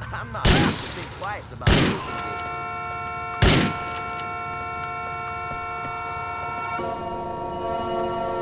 I'm not going to think twice about using this.